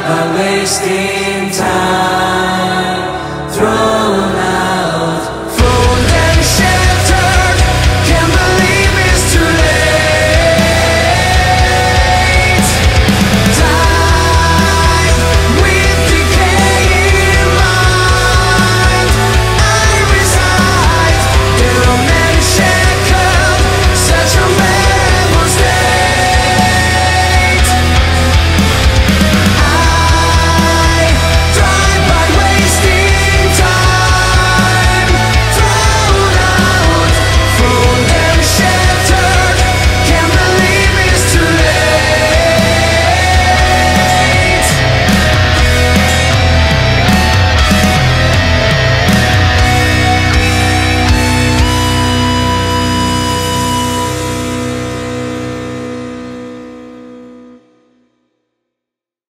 by wasting time.